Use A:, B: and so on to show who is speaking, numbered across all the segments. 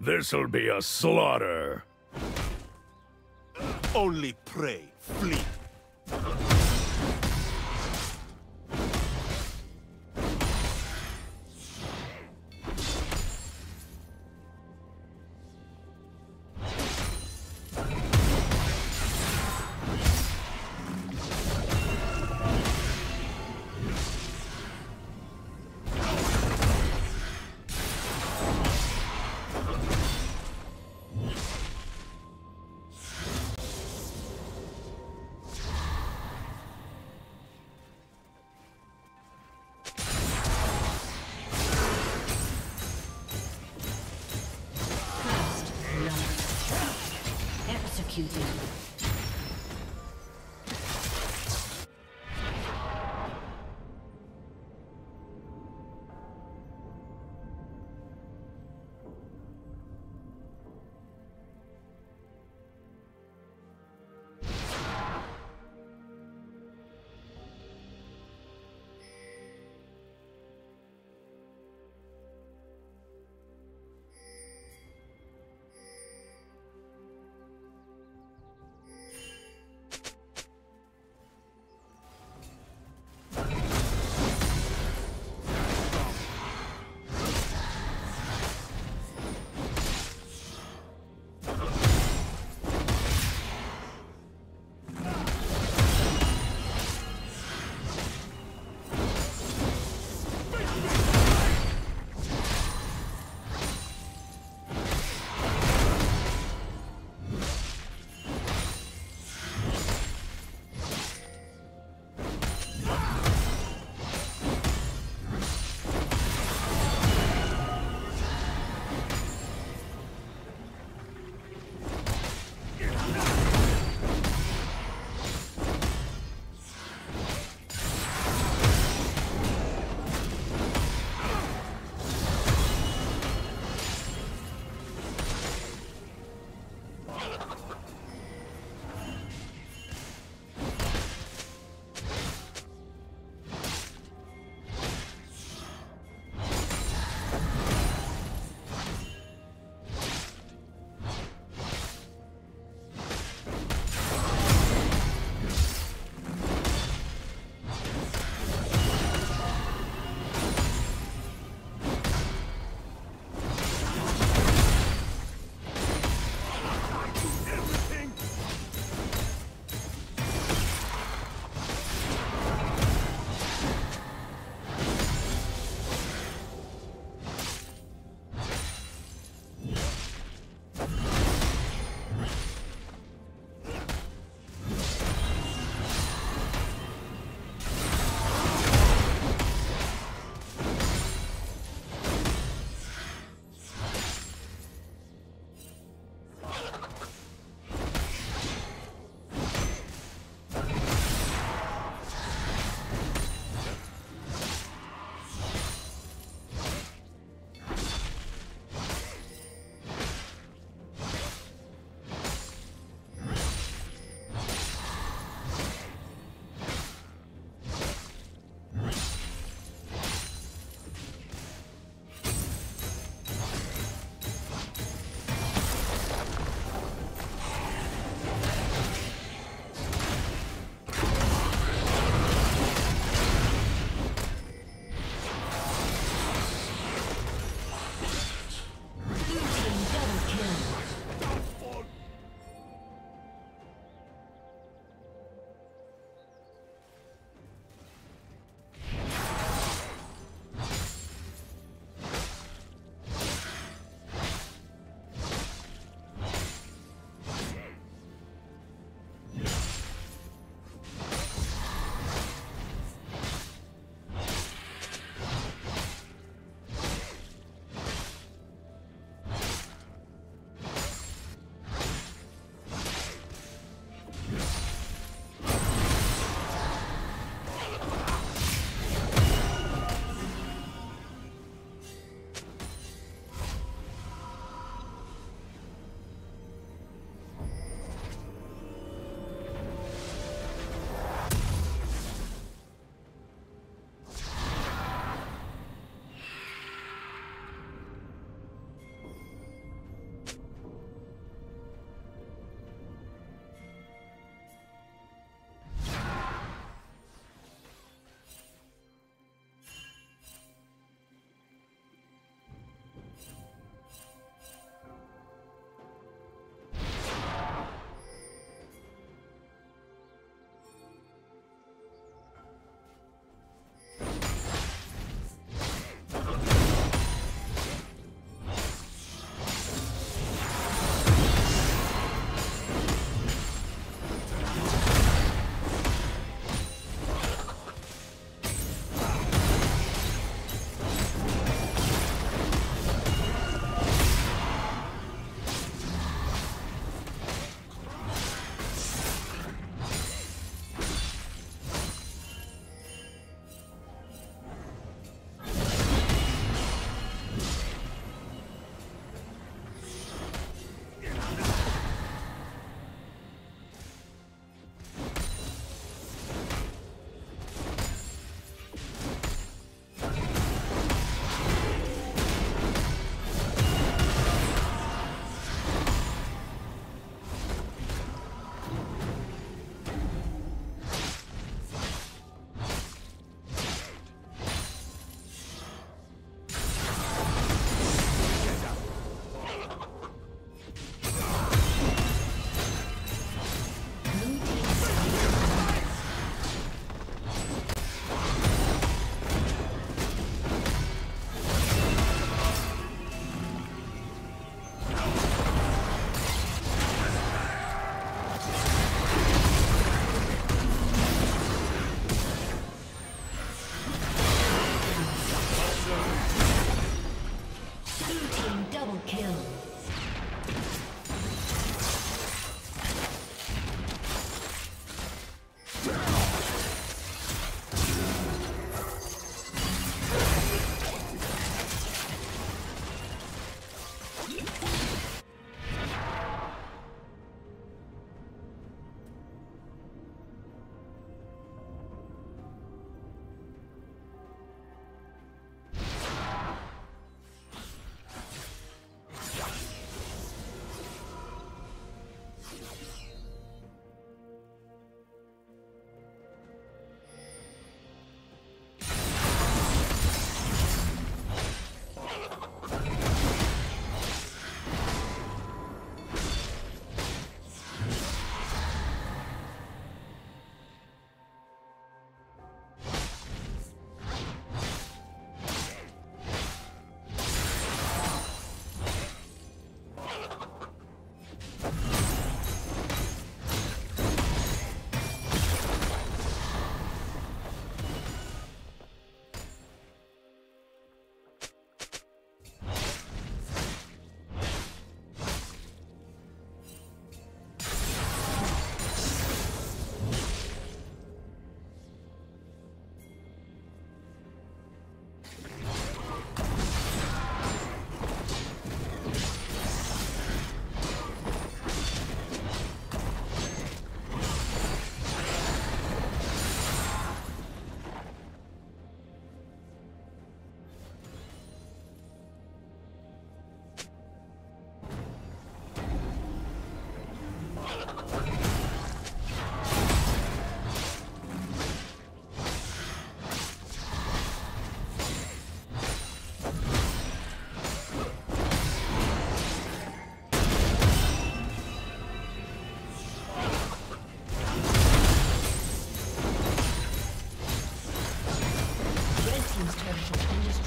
A: This'll be a slaughter.
B: Only pray, flee.
C: Executed.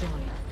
C: destroyed.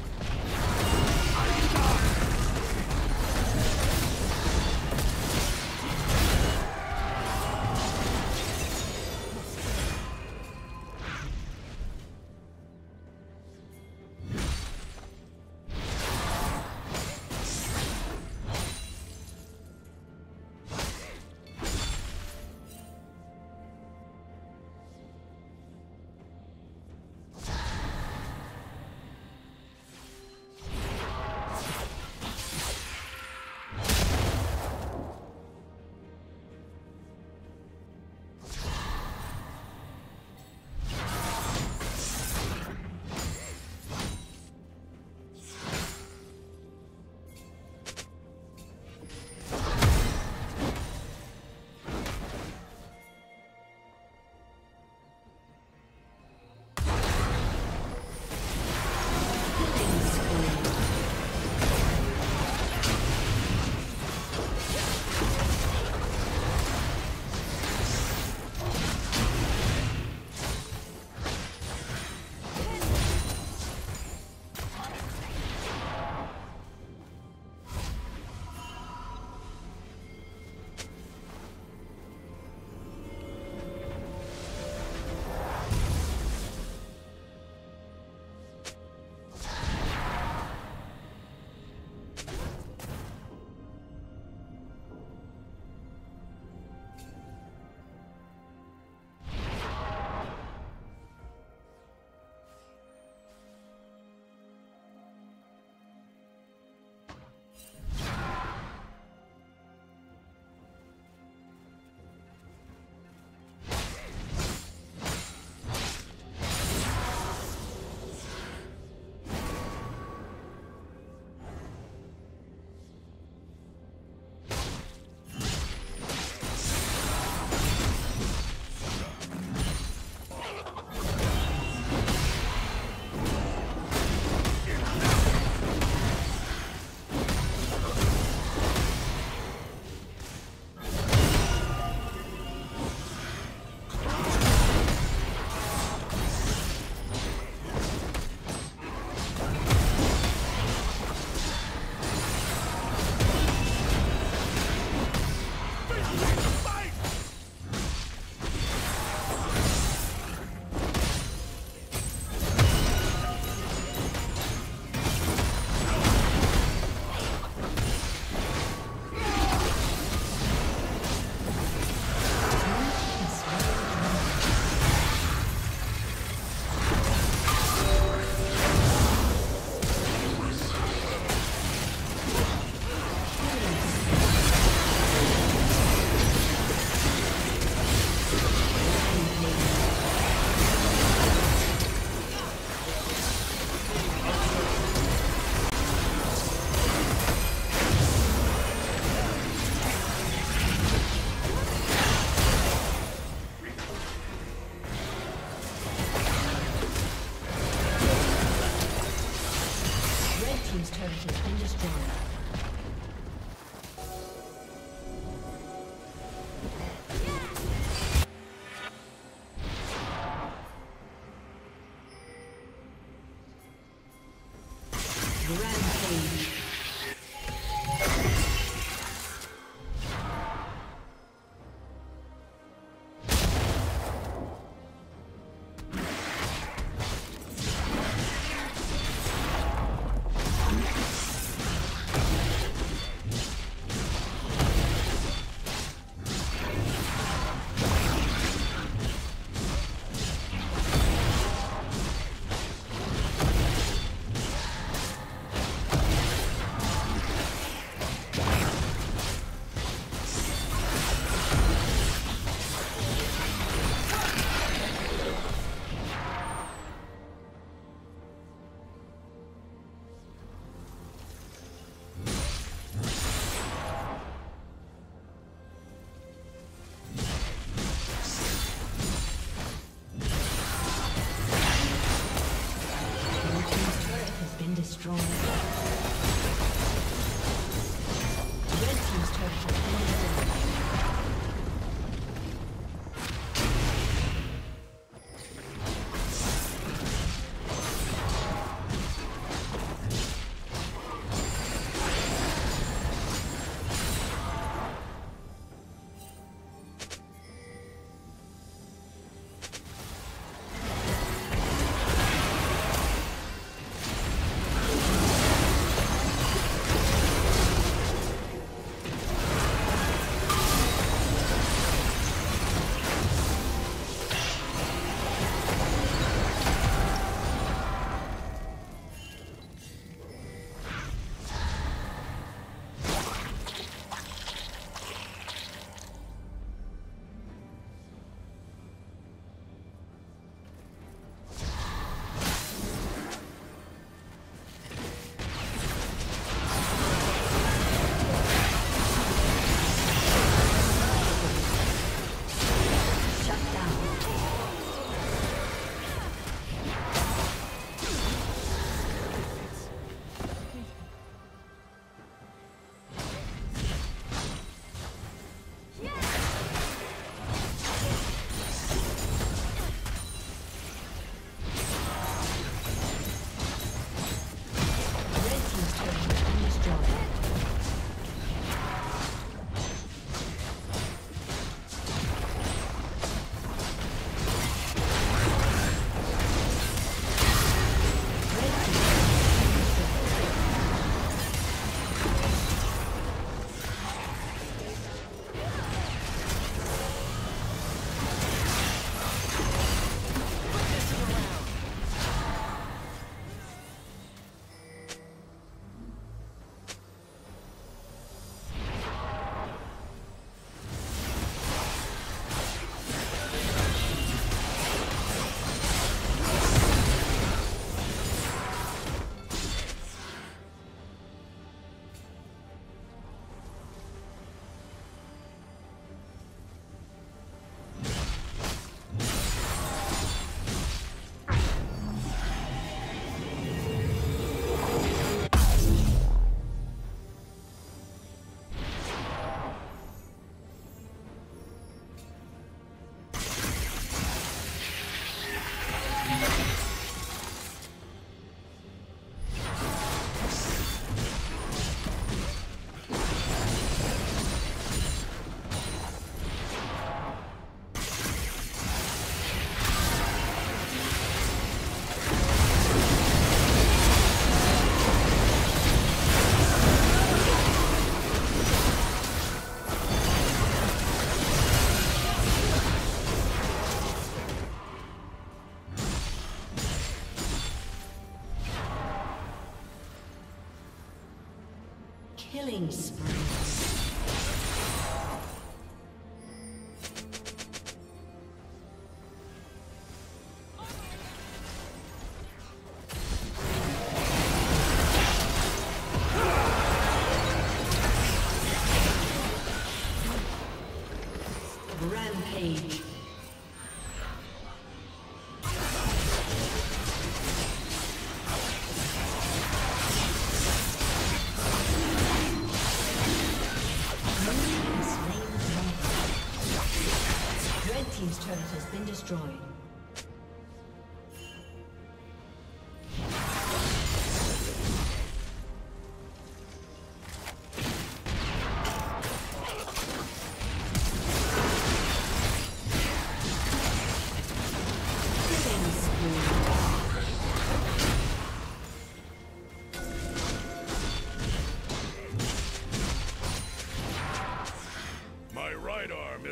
C: Killing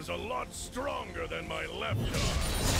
A: is a lot stronger than my left arm.